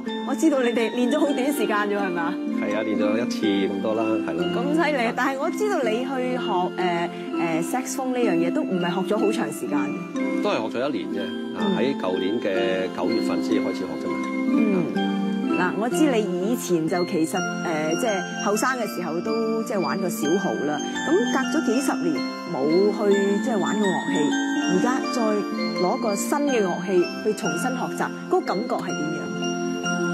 歌。我知道你哋练咗好短時間啫，係嘛？係啊，练咗一次咁多啦，系咯。咁犀利！但系我知道你去学诶诶 saxophone 呢样嘢都唔系学咗好长时间嘅。都系学咗一年啫，啊喺旧年嘅九月份先至開始学啫嘛。嗯，嗱，我知你以前就其實誒、呃即係後生嘅時候都即係玩過小號啦。咁隔咗幾十年冇去即係玩過樂器，而家再攞個新嘅樂器去重新學習，嗰、個感覺係點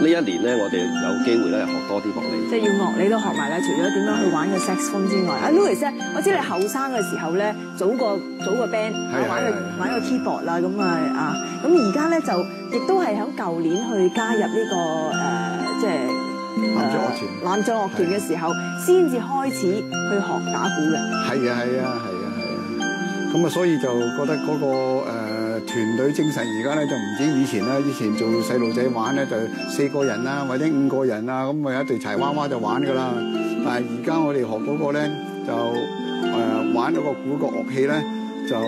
呢一年咧，我哋有機會咧學多啲樂理。即係要樂理都學埋啦，除咗點樣去玩個 saxophone 之外，阿 Louis 咧，我知你後生嘅時候咧，組個組個 band，係玩個玩個 keyboard 啦，咁啊啊，咁而家咧就亦都係喺舊年去加入呢、個誒、即係男爵樂團呃男爵樂團嘅時候，先至開始去學打鼓嘅。係啊係啊係啊係啊，咁啊所以就覺得嗰、個誒、團隊精神而家咧就唔止以前啦，以前做細路仔玩咧就四個人啦或者五個人啊，咁咪一隊柴娃娃就玩噶啦。但係而家我哋學嗰個咧就誒、玩嗰個鼓個樂器咧就誒、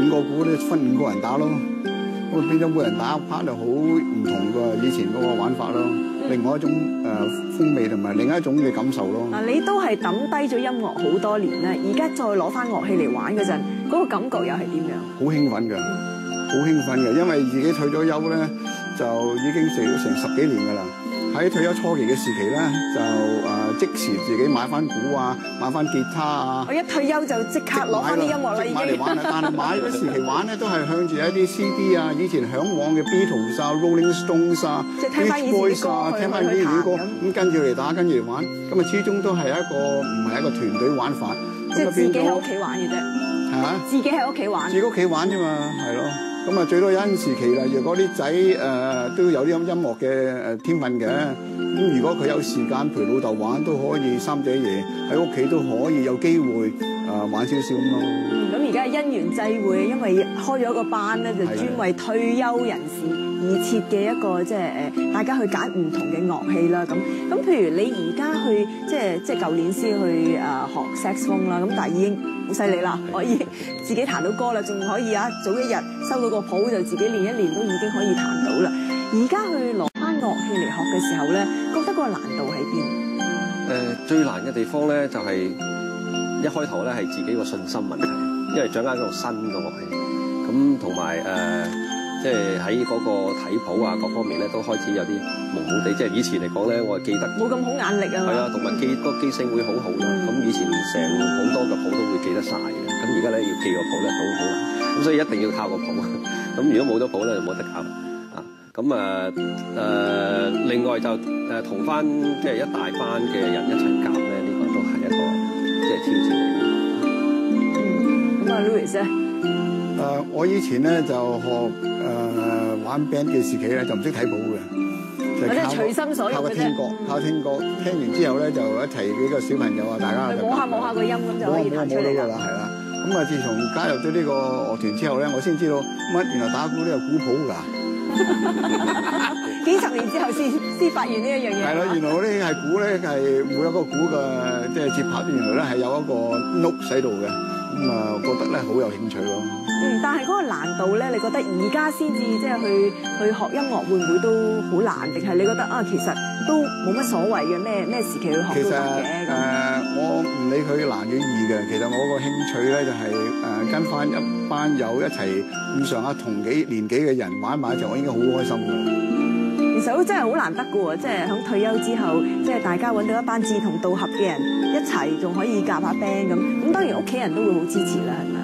五個鼓咧分五個人打咯，咁啊變咗每人打一 part 就好唔同㗎，以前嗰個玩法咯，另外一種誒、風味同埋另一種嘅感受咯。嗱，你都係抌低咗音樂好多年啦，而家再攞翻樂器嚟玩嗰陣，嗰、個感覺又係點樣？好興奮㗎，好興奮嘅，因為自己退咗休咧，就已經成成十幾年㗎啦。喺退休初期嘅時期咧，就誒、即時自己買翻鼓啊，買翻吉他啊我。一退休就即刻攞翻啲音樂啦，已經。買嚟玩啦，但係買嗰時期玩咧，都係向住一啲 CD 啊，以前嚮往嘅 Beatles 啊、Rolling Stones 啊、即係聽返以 Beach Boys 啊，歌聽翻呢去啲歌，咁咁跟住嚟打，跟住嚟玩，咁啊始終都係一個唔係一個團隊玩法，即係自己喺屋企玩嘅啫，嚇。自己喺屋企玩自。己屋企玩啫嘛，係咯。咁啊，最多有陣時期啦，如果啲仔誒都有啲音樂嘅誒天分嘅，咁如果佢有時間陪老豆玩，都可以三姐爺喺屋企都可以有機會誒、玩少少咁咯。嗯咁而家係因緣際會，因為開咗一個班咧，就專為退休人士而設嘅一個即係誒，大家去揀唔同嘅樂器啦。咁咁，譬如你而家去即係即係舊年先去誒學 saxophone 啦，咁但係已經好犀利啦，可以自己彈到歌啦，仲可以啊早一日收到個譜就自己練一練都已經可以彈到啦。而家去攞翻樂器嚟學嘅時候咧，覺得個難度喺邊？誒、最難嘅地方咧，就係、一開頭咧係自己個信心問題，因為掌握一個新嘅樂器，咁同埋誒，即係喺嗰個睇譜啊各方面咧，都開始有啲朦朦地。即係以前嚟講咧，我係記得冇咁好眼力啊嘛。係啊，同埋記個記性會好好啦。咁、以前成好多嘅譜都會記得晒嘅，咁而家咧要記個譜咧好好難，咁所以一定要靠個譜。咁如果冇咗譜咧，就冇得搞啊。咁啊誒，另外就誒同翻即係一大班嘅人一齊夾咧，呢、個都係一個即係挑戰嚟嘅。嗯，咁啊，Louis 咧。誒、我以前咧就學誒、玩 band 嘅時期咧，就唔識睇譜嘅，就靠隨心所欲靠個嘅啫聽覺，靠聽覺。聽完之後咧，就一齊幾個小朋友啊，大家就摸下摸下個音咁就可以彈出嚟啦。摸到㗎啦，係啦。咁啊，自從加入咗呢個樂團之後咧，我先知道乜原來打鼓都有鼓譜㗎。幾十年之後先 先發現呢一樣嘢。係啦，原來呢係鼓咧係每一個鼓嘅即係節拍，原來咧係有一個 note 喺度嘅。咁啊，覺得咧好有興趣咯。嗯，但係嗰個難度咧，你覺得而家先至即係去去學音樂，會唔會都好難？定係你覺得啊，其實都冇乜所謂嘅，咩咩時期去學其實誒、都得嘅咁。我唔理佢難與易嘅，其實我個興趣咧就係、誒、跟翻一班友一齊咁上下同幾年紀嘅人玩埋一齊，我应该好開心嘅。其實都真係好難得嘅喎，即係喺退休之後，即係大家揾到一班志同道合嘅人一齊，仲可以夾下 band 咁。咁當然屋企人都會好支持啦，係咪啊？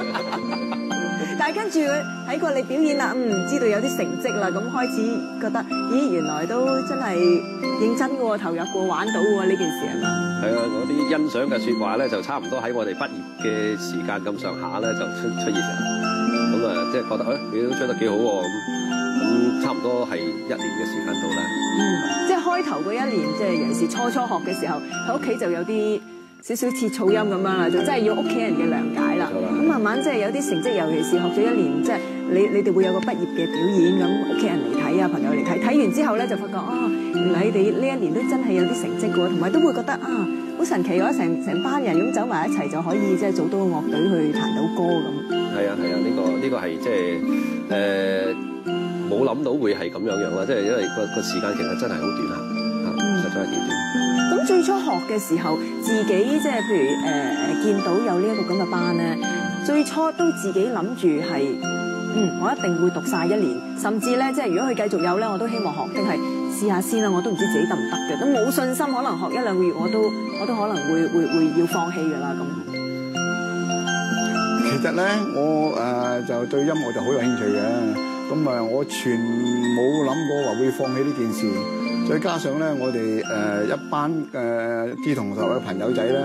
但係跟住佢睇過你表演啦，嗯，知道有啲成績啦，咁開始覺得，咦，原來都真係認真嘅喎，投入過玩到喎呢件事係嘛？係啊，嗰啲欣賞嘅説話咧，就差唔多喺我哋畢業嘅時間咁上下咧，就出出現啦。咁啊，即係覺得誒，你都吹得幾好喎，咁咁差唔多係一年嘅時間到啦。嗯，即係開頭嗰一年，即係尤其是初初學嘅時候，喺屋企就有啲少少似噪音咁樣啦，就真係要屋企人嘅諒解啦。咁慢慢即係有啲成績，尤其是學咗一年，即係你你哋會有個畢業嘅表演，咁屋企人嚟睇啊，朋友嚟睇，睇完之後咧就發覺啊，原來你哋呢一年都真係有啲成績嘅喎，同埋都會覺得啊，好神奇喎，成成班人咁走埋一齊就可以即係組到個樂隊去彈到歌咁。係啊係啊，呢、個呢、個係即係誒冇諗到會係咁樣樣啦，即係因為個個時間其實真係好短下嚇，實在係幾短。最初學嘅時候，自己即係譬如誒誒、呃、見到有呢一個咁嘅班咧，最初都自己諗住係，嗯，我一定會讀晒一年，甚至咧即係如果佢繼續有咧，我都希望學，定係試下先啦，我都唔知自己得唔得嘅，都冇信心，可能學一兩個月我都我都可能會會會要放棄㗎啦咁。其實咧，我誒、呃就對音樂就好有興趣嘅。咁啊，我全冇諗過話會放棄呢件事。再加上咧，我哋誒、一班誒志同道合嘅朋友仔咧，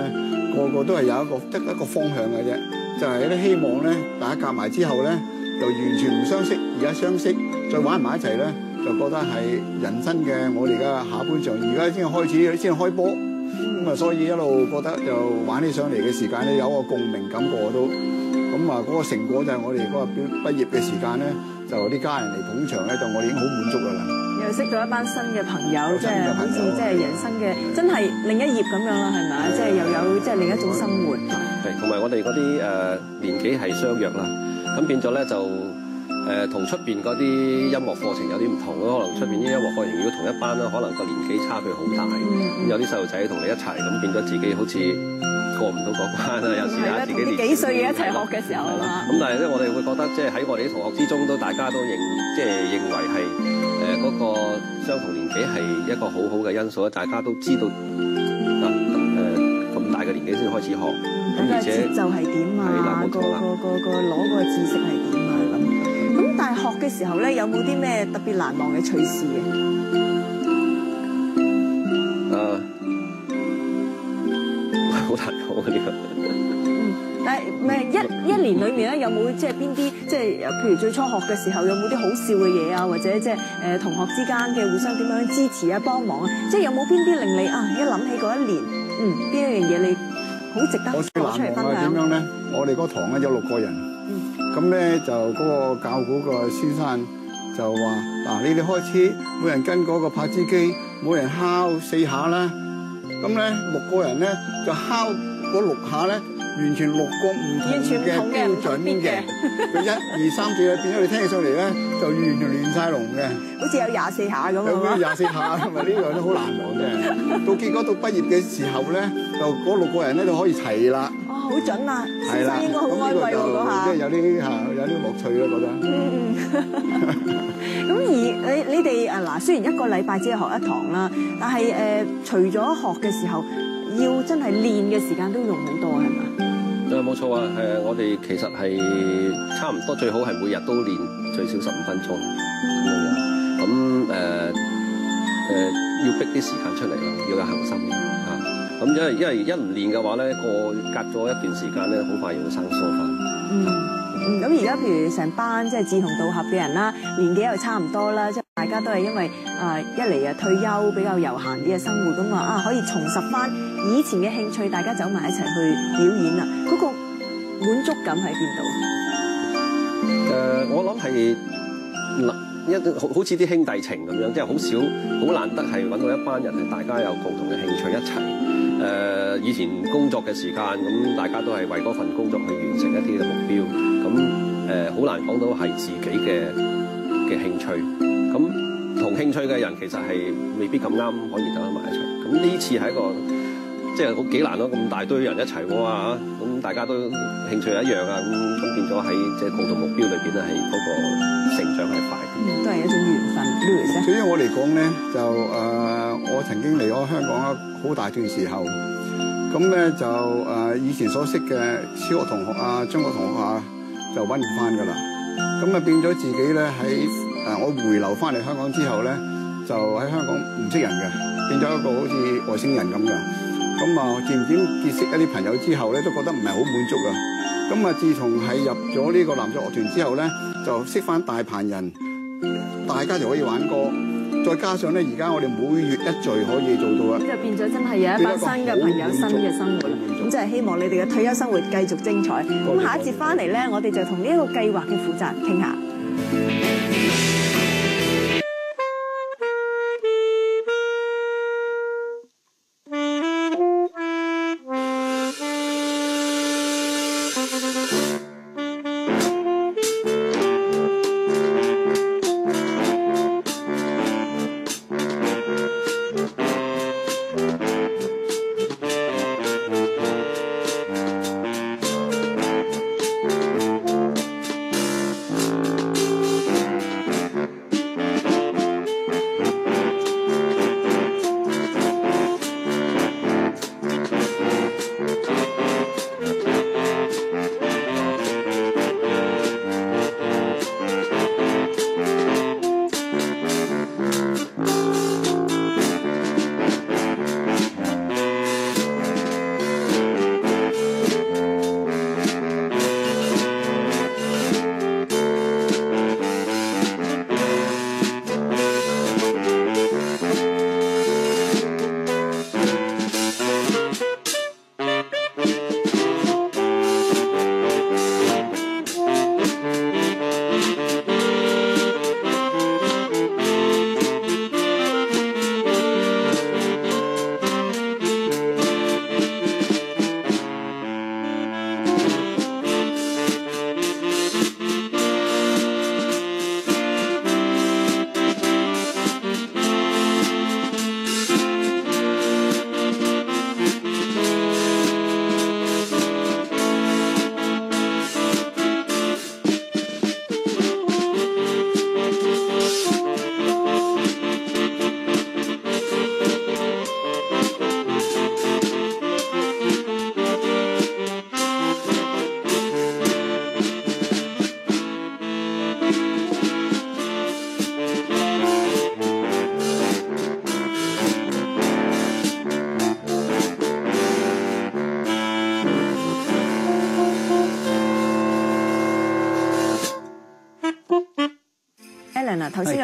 個個都係有一個得一個方向嘅啫，就係、咧希望咧大家夾埋之後咧，就完全唔相識，而家相識，再玩埋一齊咧，就覺得係人生嘅我哋嘅下半場。而家先開始，先開波。咁啊，所以一路覺得就玩起上嚟嘅時間咧，有個共鳴感覺都。咁啊，嗰個成果就係我哋嗰個畢畢業嘅時間咧，就啲家人嚟捧場咧，就我哋已經好滿足噶啦。又識到一班新嘅朋友，即係好似即係人生嘅真係另一頁咁樣啦，係咪啊？即係又有即係另一種生活。係，同埋我哋嗰啲誒年紀係相若啦，咁變咗咧就誒同出邊嗰啲音樂課程有啲唔同咯。可能出邊啲音樂課程如果同一班啦，可能個年紀差距好大，咁、嗯有啲細路仔同你一齊，咁變咗自己好似過唔到嗰關啦。有時啊，自己年幾歲嘅一齊學嘅時候係嘛？咁但係咧，我哋會覺得即係喺我哋啲同學之中，都大家都認即係認為係誒嗰個相同年紀係一個好好嘅因素啦。大家都知道啊誒咁大嘅年紀先開始學，咁而且節奏係點啊？個個個個攞個知識係點啊？咁咁但係學嘅時候咧，有冇啲咩特別難忘嘅趣事嘅？難講啊呢個。但係唔係一一年裏面咧，有冇即係邊啲即係譬如最初學嘅時候，有冇啲好笑嘅嘢啊？或者即係誒同學之間嘅互相點樣支持啊、幫忙啊？即係有冇邊啲令你啊一諗起嗰一年，嗯邊一樣嘢你好值得攞出嚟分享？樣咧？我哋嗰堂咧有六個人，咁咧就嗰個教嗰個先生就話：嗱，你哋開始每人跟嗰個拍子機，每人敲四下啦。咁咧六個人咧就敲嗰六下咧，完全六個唔同嘅標準嘅嘅。佢一二三四啊，變咗你聽起上嚟咧，就完全亂晒龍嘅。好似有廿四下咁有啊？廿四下，同埋呢樣都好難忘嘅。到結果到畢業嘅時候咧，就嗰六個人咧就可以齊啦。哦，好準啊！先生應該好安慰喎嗰下即係。有啲嚇有啲樂趣咯，覺得。嗯，咁而你你哋啊嗱，雖然一個禮拜只係學一堂啦，但係誒、呃除咗學嘅時候，要真係練嘅時間都用好多係嘛？誒冇錯啊！誒，我哋其實係差唔多最好係每日都練最少十五分鐘咁樣樣。咁誒誒要逼啲時間出嚟咯，要有恒心啊！咁因為因為一唔練嘅話咧，過隔咗一段時間咧，好快又會生疏翻。嗯嗯，咁而家譬如成班即係志同道合嘅人啦，年紀又差唔多啦，即係大家都係因為啊、一嚟啊退休比較悠閒啲嘅生活咁啊啊可以重拾翻以前嘅興趣，大家走埋一齊去表演啦，嗰、個滿足感喺邊度？誒、我諗係嗱一好好似啲兄弟情咁樣，即係好少好難得係揾到一班人系大家有共同嘅興趣一齊。誒、以前工作嘅時間咁，大家都係為嗰份工作去完成一啲嘅目標。咁誒好難講到係自己嘅嘅興趣。興趣嘅人其實係未必咁啱可以走得埋一齊。咁呢次係一個即係好幾難咯，咁大堆人一齊喎啊，咁大家都興趣一樣啊，咁咁變咗喺即係共同目標裏邊咧，係嗰個成長係快啲。嗯都係一種緣分。對於我嚟講咧，就誒、呃我曾經離開香港一好大段時候，咁咧就誒、呃以前所識嘅小學同學啊、中學同學啊，就揾唔翻噶啦。咁啊變咗自己咧喺誒我回流翻嚟香港之後咧，就喺香港唔識人嘅，變咗一個好似外星人咁嘅。咁啊漸漸結識一啲朋友之後咧，都覺得唔係好滿足啊。咁啊自從係入咗呢個男爵樂團之後咧，就識翻大棚人。大家就可以玩歌，再加上咧，而家我哋每月一聚可以做到啊咁！就變咗真係有一班新嘅朋友、新嘅生活啦。咁即係希望你哋嘅退休生活繼續精彩。咁下一節翻嚟咧，我哋就同呢一個計劃嘅負責人傾下。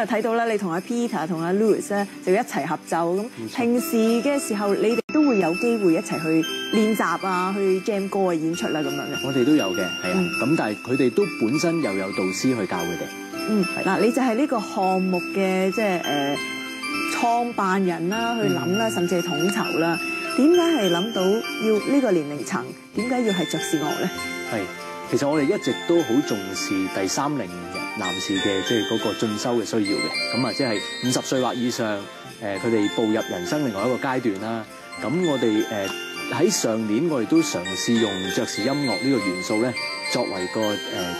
睇到啦，你同阿 Peter 同阿 Louis 咧就一齐合奏咁。平時嘅時候，你哋都會有機會一齊去練習啊，去 jam 歌啊、演出啦咁樣嘅。我哋都有嘅，係啊嗯。咁但係佢哋都本身又有導師去教佢哋。嗯，嗱，你就係呢個項目嘅即係誒創辦人啦，去諗啦，甚至係統籌啦。點解係諗到要呢個年齡層？點解要係爵士樂咧？係，其實我哋一直都好重視第三齡男士嘅即係嗰個進修嘅需要嘅。咁啊，即係五十歲或以上，誒佢哋步入人生另外一個階段啦。咁我哋誒喺上年，我哋都嘗試用爵士音樂呢個元素咧，作為個誒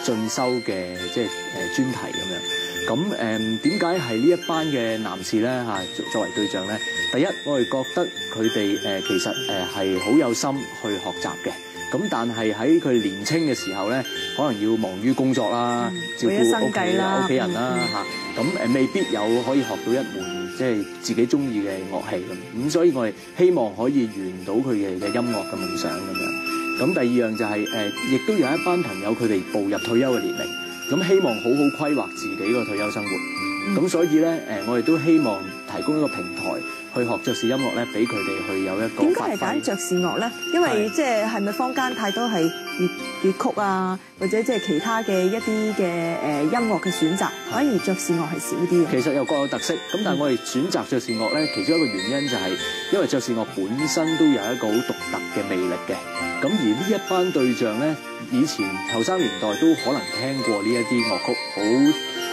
進修嘅即係誒專題咁樣。咁誒點解係呢一班嘅男士咧嚇作作為對象咧？第一，我哋覺得佢哋誒其實誒係好有心去學習嘅。咁但係喺佢年青嘅時候咧，可能要忙於工作啦，照顧屋企啦屋企人啦嗯嚇。咁誒未必有可以學到一門即係自己中意嘅樂器咁。咁所以我哋希望可以圓到佢哋嘅音樂嘅夢想咁樣。咁第二樣就係、誒，亦、都有一班朋友佢哋步入退休嘅年齡，咁希望好好規劃自己個退休生活。咁、所以咧誒，我哋都希望提供一個平台去學爵士音樂咧，俾佢哋去有一個點解。係揀爵士樂咧？因為即係係咪坊間太多係粵粵曲啊，或者即係其他嘅一啲嘅誒音樂嘅選擇，反而爵士樂係少啲嘅。其實又各有特色，咁但係我哋選擇爵士樂咧，其中一個原因就係因為爵士樂本身都有一個好獨特嘅魅力嘅。咁而呢一班對象咧，以前後生年代都可能聽過呢一啲樂曲，好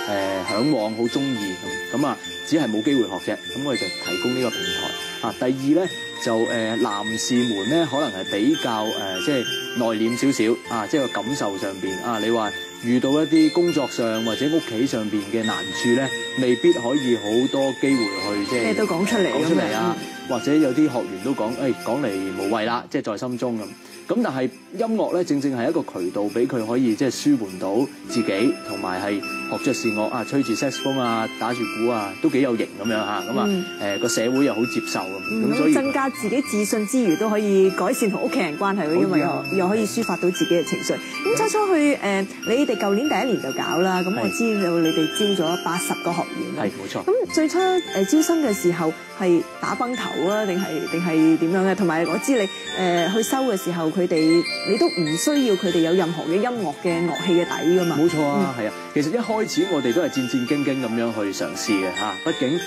誒嚮往、好中意咁，咁啊只係冇機會學啫。咁我哋就提供呢個平台啊。第二咧就誒、呃男士們咧可能係比較誒、呃即係內斂少少啊，即係個感受上邊啊，你話。遇到一啲工作上或者屋企上邊嘅難處咧，未必可以好多機會去即係都講出嚟講出嚟啊或者有啲學員都講，誒、講嚟無謂啦，即係在心中咁。咁但系音樂咧，正正係一個渠道，俾佢可以即係舒緩到自己，同埋係學爵士樂啊，吹住 saxophone 啊，打住鼓啊，都幾有型咁樣嚇。咁啊嗯，誒個社會又好接受咁，嗯咁所以增加自己自信之餘，都可以改善同屋企人關係喎，因為可以啊又又可以抒發到自己嘅情緒。咁初初去誒、呃你哋舊年第一年就搞啦，咁我知道你哋招咗八十個學員啦係。冇錯。咁最初誒招生嘅時候係打崩頭啊，定係定係點樣嘅？同埋我知你誒、呃去收嘅時候，佢哋你都唔需要佢哋有任何嘅音樂嘅樂器嘅底噶嘛。冇錯啊，係啊、其實一開始我哋都係戰戰兢兢咁樣去嘗試嘅嚇，畢竟誒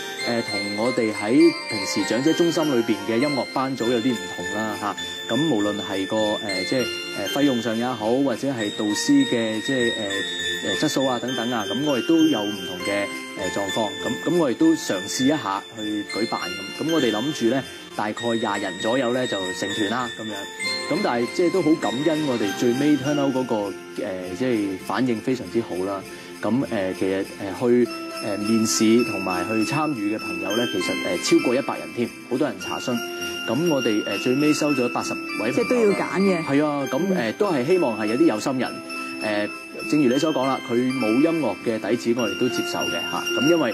同、我哋喺平時長者中心裏邊嘅音樂班組有啲唔同啦嚇。咁、無論係個誒、即係誒費用上也好，或者係導師嘅即係誒誒質素啊等等啊，咁我哋都有唔同嘅誒狀況。咁咁我哋都嘗試一下去舉辦咁。咁我哋諗住咧，大概廿人左右咧就成團啦咁樣。咁但係即係都好感恩我哋最尾 turn out 嗰、個、呃、即係反應非常之好啦。咁誒、呃其實誒、呃去誒、呃面試同埋去參與嘅朋友咧，其實誒、呃超過一百人添，好多人查詢。咁我哋誒、呃最尾收咗八十位即係都要啦揀嘅。係啊，咁誒、呃都係希望係有啲有心人誒、呃正如你所講啦，佢冇音樂嘅底子，我哋都接受嘅嚇。咁、因為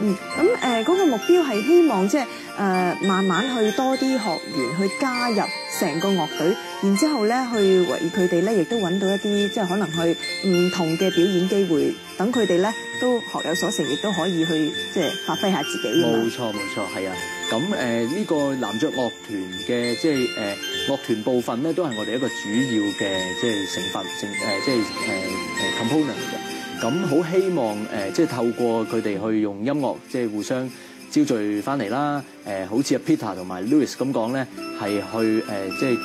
嗯，咁誒嗰個目標係希望即係誒慢慢去多啲學員去加入成個樂隊，然之後咧去為佢哋咧亦都揾到一啲即係可能去唔同嘅表演機會，等佢哋咧都學有所成，亦都可以去即係發揮下自己咁樣。冇錯冇錯，係啊。咁誒呢個男爵樂團嘅即係誒、呃、樂團部分咧，都係我哋一個主要嘅即係成分成誒、即係誒誒 component。咁好希望誒、即係透過佢哋去用音樂即係互相招聚翻嚟啦。誒、好似阿 Peter 同埋 Louis 咁講咧，係去誒、即係誒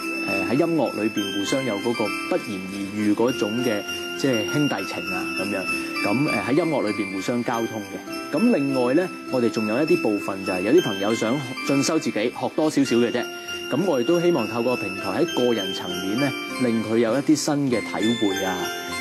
喺音樂裏邊互相有嗰個不言而喻嗰種嘅即係兄弟情啊咁樣。咁誒喺音樂裏邊互相交通嘅。咁另外咧，我哋仲有一啲部分就係有啲朋友想進修自己，學多少少嘅啫。咁我哋都希望透過平台喺個人層面咧，令佢有一啲新嘅體會啊，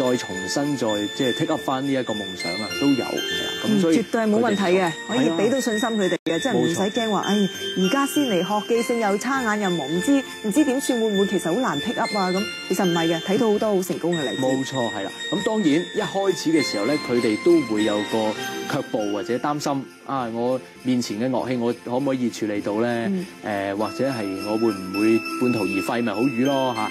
再重新再即係 take up 翻呢一個夢想啊，都有係啦。咁嗯所以絕對係冇問題嘅，可以俾到信心佢哋嘅，即係唔使驚話，唉，而家先嚟學記性又差眼又蒙，唔知唔知點算，會唔會其實好難 pick up 啊？咁其實唔係嘅，睇到好多好成功嘅例子。冇錯，係啦。咁當然一開始嘅時候咧，佢哋都會有個卻步或者擔心啊，我面前嘅樂器我可唔可以處理到咧？誒、嗯或者係我會唔會半途而廢咪好瘀咯嚇？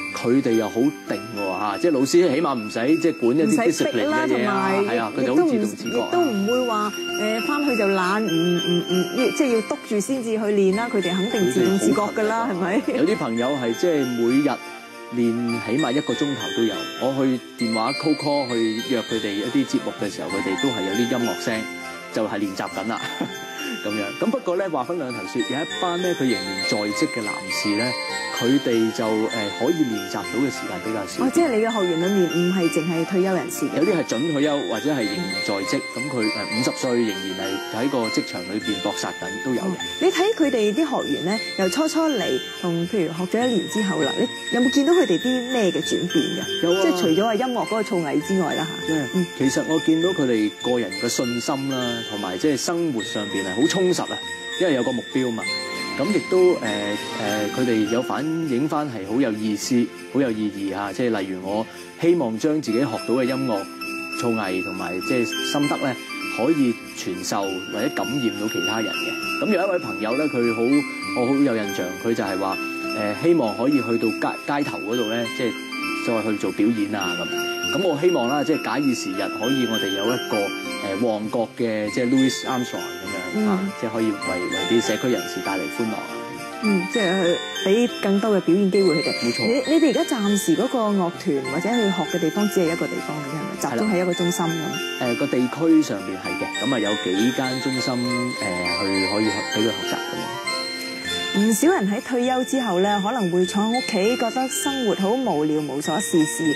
佢哋又好定喎嚇，即係老師起碼唔使即係管一唔啲使 discipline 逼啦，同嘅嘢啊，埋係啊，佢哋好自動自覺都唔會話誒翻去就懶，唔唔唔，即係要督住先至去練啦。佢哋肯定自動自覺㗎啦，係咪？有啲朋友係即係每日練起碼一個鐘頭都有。我去電話 call call 去約佢哋一啲節目嘅時候，佢哋都係有啲音樂聲，就係、練習緊啦 咁樣。咁不過咧話分兩頭説，有一班咧佢仍然在職嘅男士咧，佢哋就誒、可以練習到嘅時間比較少。哦，即係你嘅學員裏面唔係淨係退休人士嘅有啲係準退休或者係仍然在職，咁佢誒五十歲仍然係喺個職場裏邊搏殺緊都有嘅。你睇佢哋啲學員咧，由初初嚟同譬如學咗一年之後啦，你有冇見到佢哋啲咩嘅轉變㗎？有啊即係除咗係音樂嗰個造詣之外啦嚇。嗯其實我見到佢哋個人嘅信心啦，同埋即係生活上邊係好充實啊，因為有個目標嘛。咁亦都誒誒，佢、哋有反映翻係好有意思、好有意義嚇。即係例如我希望將自己學到嘅音樂造詣同埋即係心得咧，可以傳授或者感染到其他人嘅。咁有一位朋友咧，佢好我好有印象，佢就係話誒希望可以去到街街頭嗰度咧，即係再去做表演啊咁。咁我希望啦，即係假以時日，可以我哋有一個誒、旺角嘅即係 Louis Armstrong、嗯啊，即係可以為為啲社區人士帶嚟歡樂啊。嗯，即係去俾更多嘅表演機會佢哋。冇錯你你哋而家暫時嗰個樂團或者去學嘅地方只係一個地方嘅啫，係咪？集中喺一個中心咁。誒、個地區上邊係嘅，咁啊有幾間中心誒、去可以學俾佢學習咁樣。唔少人喺退休之後咧，可能會坐喺屋企，覺得生活好無聊，無所事事。